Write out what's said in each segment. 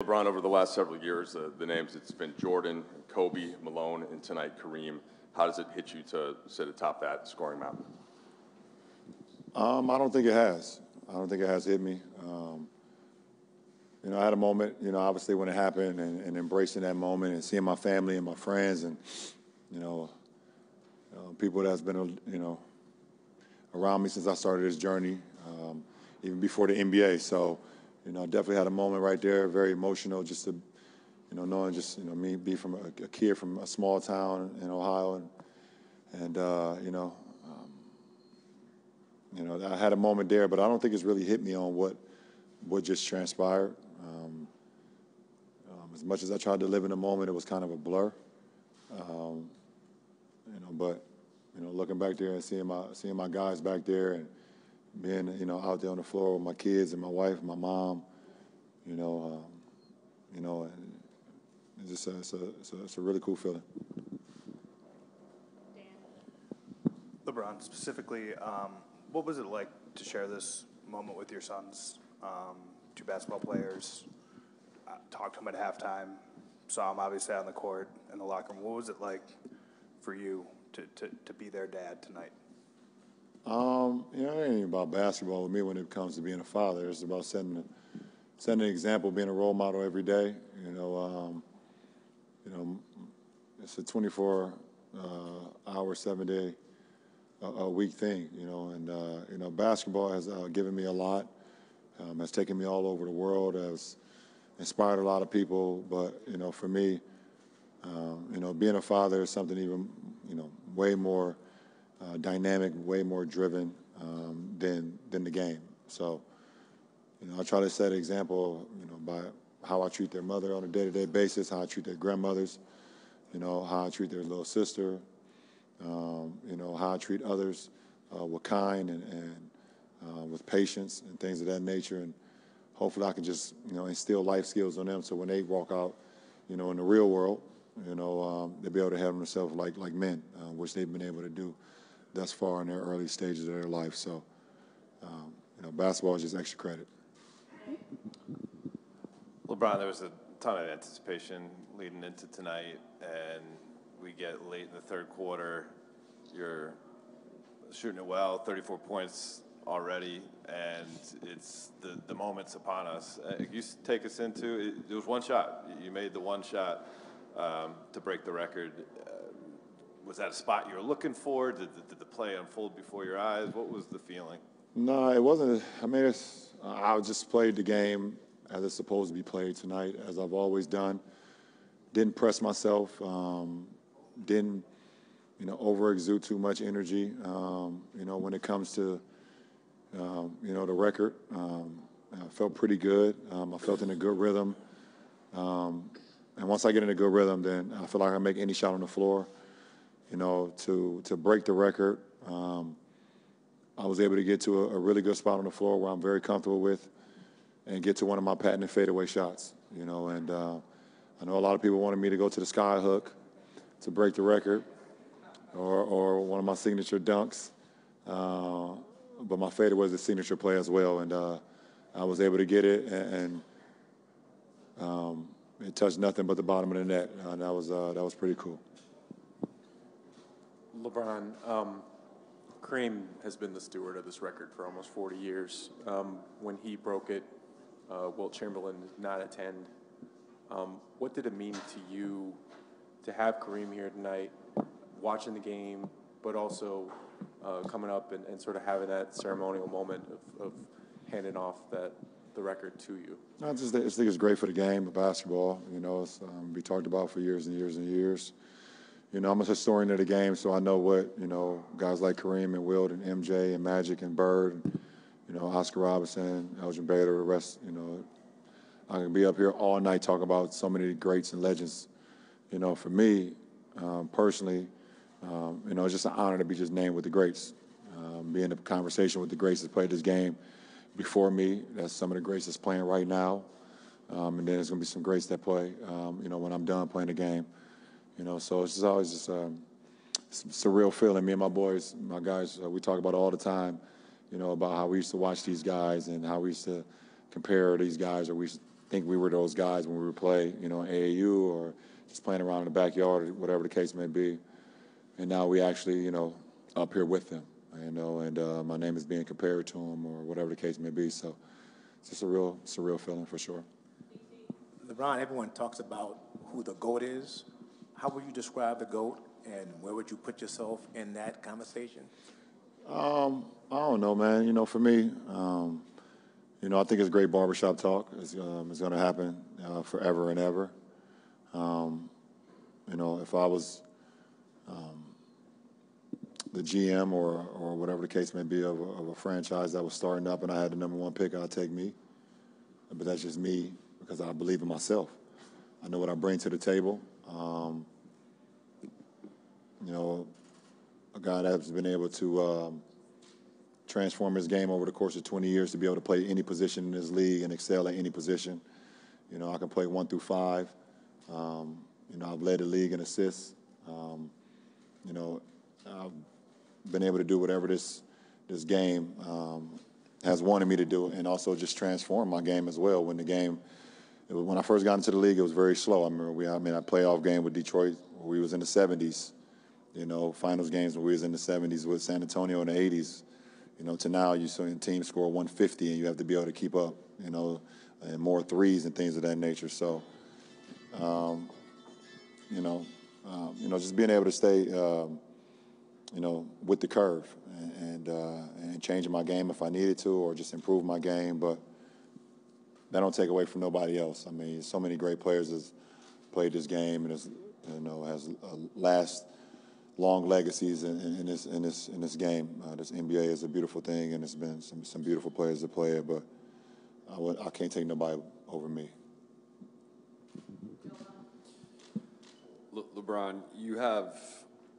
LeBron, over the last several years, uh, the names, it's been Jordan, Kobe, Malone, and tonight Kareem. How does it hit you to sit atop that scoring mountain? Um, I don't think it has. I don't think it has hit me. Um, you know, I had a moment, you know, obviously when it happened and, and, embracing that moment and seeing my family and my friends and, you know, uh, people that's been, you know, around me since I started this journey, um, even before the NBA. So, you know, definitely had a moment right there, very emotional, just to, you know, knowing just, you know, me be from a, a kid from a small town in Ohio and, and uh, you know, um, you know, I had a moment there, but I don't think it's really hit me on what, what just transpired. Um, um, as much as I tried to live in the moment, it was kind of a blur. Um, you know, but you know, looking back there and seeing my seeing my guys back there and being you know out there on the floor with my kids and my wife, and my mom, you know, um, you know, it's just a, it's, a, it's, a, it's a really cool feeling. LeBron, specifically, um, what was it like to share this moment with your sons? Um, two basketball players, uh, talked to them at halftime, saw them obviously on the court in the locker room. What was it like for you to, to, to be their dad tonight? Um, you know, it ain't about basketball with me when it comes to being a father. It's about setting, setting an example, being a role model every day. You know, um, you know, it's a 24 uh, hour, seven day a, week thing. You know, and uh, you know, basketball has uh, given me a lot. Um, has taken me all over the world. Has inspired a lot of people. But you know, for me, um, you know, being a father is something even you know way more uh, dynamic, way more driven um, than than the game. So, you know, I try to set an example, you know, by how I treat their mother on a day-to-day basis, how I treat their grandmothers, you know, how I treat their little sister, um, you know, how I treat others uh, with kind and, and uh, with patience and things of that nature. And hopefully, I can just you know instill life skills on them, so when they walk out, you know, in the real world, you know, um, they'll be able to handle themselves like like men, uh, which they've been able to do thus far in their early stages of their life. So, um, you know, basketball is just extra credit. LeBron, there was a ton of anticipation leading into tonight, and we get late in the third quarter. You're shooting it well, 34 points already, and it's the, the moment's upon us. Uh, you take us into it, it was one shot. You made the one shot um, to break the record. Uh, was that a spot you were looking for? Did, did, did, the play unfold before your eyes? What was the feeling? No, it wasn't. I mean, it's, I just played the game as it's supposed to be played tonight, as I've always done. Didn't press myself. Um, didn't, you know, over exude too much energy. Um, you know, when it comes to, um, you know, the record, um, I felt pretty good. Um, I felt in a good rhythm. Um, and once I get in a good rhythm, then I feel like I make any shot on the floor. You know, to to break the record, um, I was able to get to a, a, really good spot on the floor where I'm very comfortable with, and get to one of my patented fadeaway shots. You know, and uh, I know a lot of people wanted me to go to the sky hook to break the record, or or one of my signature dunks. Uh, but my fadeaway was a signature play as well, and uh, I was able to get it and. and um, it touched nothing but the bottom of the net. Uh, that was uh, that was pretty cool. LeBron, um, Kareem has been the steward of this record for almost 40 years. Um, when he broke it, uh, Wilt Chamberlain did not attend. Um, what did it mean to you to have Kareem here tonight, watching the game, but also uh, coming up and, and, sort of having that ceremonial moment of, of handing off that the record to you? I just think it's great for the game of basketball. You know, it's um, be talked about for years and years and years. You know, I'm a historian of the game, so I know what you know guys like Kareem and Wilt and MJ and Magic and Bird, and, you know Oscar Robertson, Elgin Baylor, the rest. You know, I can be up here all night talking about so many greats and legends. You know, for me um, personally, um, you know, it's just an honor to be just named with the greats, um, be in a conversation with the greats that played this game before me. That's some of the greats that's playing right now. Um, and then there's going to be some greats that play, um, you know, when I'm done playing the game. You know, so it's just always just um, a real feeling. Me and my boys, my guys, uh, we talk about all the time, you know, about how we used to watch these guys and how we used to compare these guys or we think we were those guys when we would play, you know, AAU or just playing around in the backyard or whatever the case may be. And now we actually, you know, up here with them, you know, and uh, my name is being compared to them or whatever the case may be. So it's just a real, a feeling for sure. LeBron, everyone talks about who the GOAT is. How would you describe the GOAT, and where would you put yourself in that conversation? Um, I don't know, man. You know, for me, um, you know, I think it's great barbershop talk. It's, um, it's going to happen uh, forever and ever. Um, you know, if I was um, the GM or, or whatever the case may be of a, of a franchise that was starting up and I had the number one pick, I'd take me. But that's just me because I believe in myself. I know what I bring to the table. Um, you know, a guy that's been able to um, transform his game over the course of 20 years to be able to play any position in this league and excel at any position. You know, I can play one through five. Um, you know, I've led the league in assists. Um, you know, I've been able to do whatever this this game um, has wanted me to do, and also just transform my game as well. When the game, was, when I first got into the league, it was very slow. I remember we, I mean, a playoff game with Detroit, we was in the 70s. You know, finals games when we was in the 70s with San Antonio in the 80s. You know, to now you see a team score 150 and you have to be able to keep up. You know, and more threes and things of that nature. So, um, you know, um, you know, just being able to stay, um, you know, with the curve and and, uh, and changing my game if I needed to, or just improve my game. But that don't take away from nobody else. I mean, so many great players has played this game and has, you know, has uh, last long legacies in, in, this in this in this game. Uh, this NBA is a beautiful thing, and it's been some some beautiful players to play it, but I, would, I can't take nobody over me. Le- LeBron, you have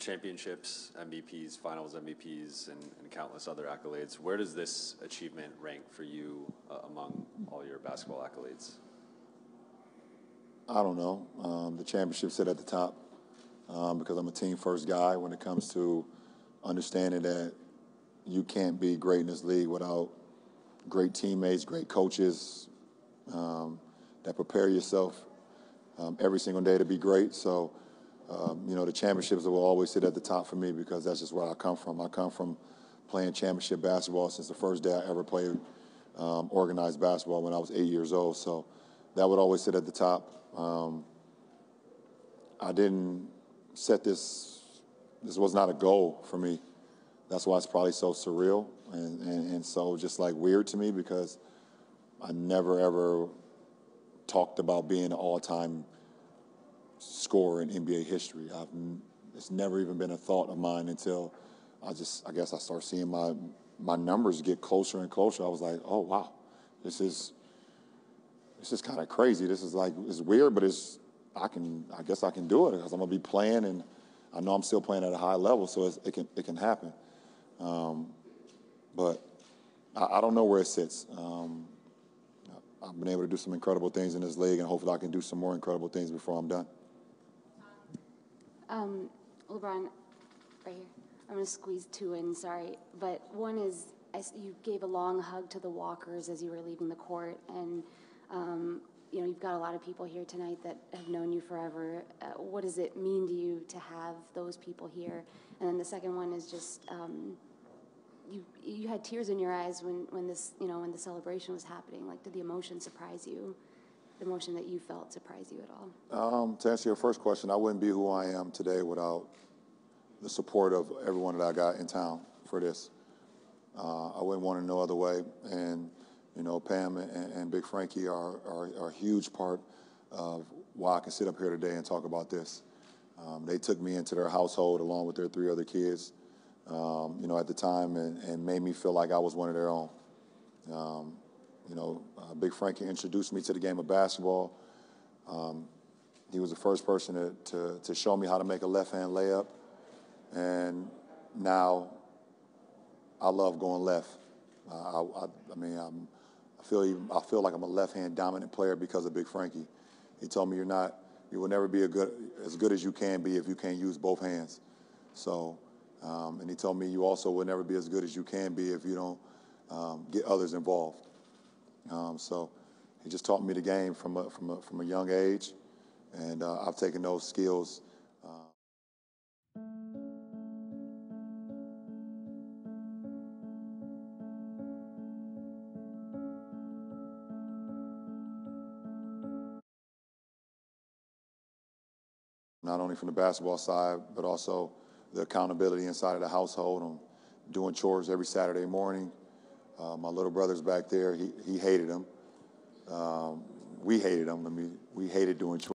championships, MVPs, finals MVPs, and, and countless other accolades. Where does this achievement rank for you uh, among all your basketball accolades? I don't know. Um, the championship sit at the top um, because I'm a team first guy when it comes to understanding that you can't be great in this league without great teammates, great coaches um, that prepare yourself um, every single day to be great. So, um, you know, the championships will always sit at the top for me because that's just where I come from. I come from playing championship basketball since the first day I ever played um, organized basketball when I was eight years old. So that would always sit at the top. Um, I didn't set this, this was not a goal for me. That's why it's probably so surreal and, and, and so just like weird to me because I never ever talked about being an all-time scorer in NBA history. I've, it's never even been a thought of mine until I just, I guess I start seeing my, my numbers get closer and closer. I was like, oh, wow, this is, this is kind of crazy. This is like, it's weird, but it's, I can, I guess I can do it because I'm gonna be playing and I know I'm still playing at a high level, so it can, it can happen. Um, but I, I, don't know where it sits. Um, I've been able to do some incredible things in this league, and hopefully I can do some more incredible things before I'm done. Um, LeBron, right here. I'm going to squeeze two in, sorry. But one is, I, you gave a long hug to the Walkers as you were leaving the court, and um, you know you've got a lot of people here tonight that have known you forever. Uh, what does it mean to you to have those people here? And then the second one is just um, you you had tears in your eyes when when this you know when the celebration was happening. Like, did the emotion surprise you? Emotion that you felt surprise you at all? Um, to answer your first question, I wouldn't be who I am today without the support of everyone that I got in town for this. Uh, I wouldn't want it no other way. And you know, Pam and, and Big Frankie are, are, are, a huge part of why I can sit up here today and talk about this. Um, they took me into their household along with their three other kids, um, you know, at the time and, and, made me feel like I was one of their own. You know, uh, Big Frankie introduced me to the game of basketball. Um, he was the first person to, to, to show me how to make a left-hand layup. And now I love going left. Uh, I, I, I, mean, I'm, I feel even, I feel like I'm a left-hand dominant player because of Big Frankie. He told me you're not, you will never be a good, as good as you can be if you can't use both hands. So, um, and he told me you also will never be as good as you can be if you don't um, get others involved. Um, so he just taught me the game from a, from a, from a young age, and uh, I've taken those skills. Uh, not only from the basketball side, but also the accountability inside of the household. I'm doing chores every Saturday morning. Uh, my little brother's back there. He, he hated them. Um, we hated them. I mean, we hated doing chores.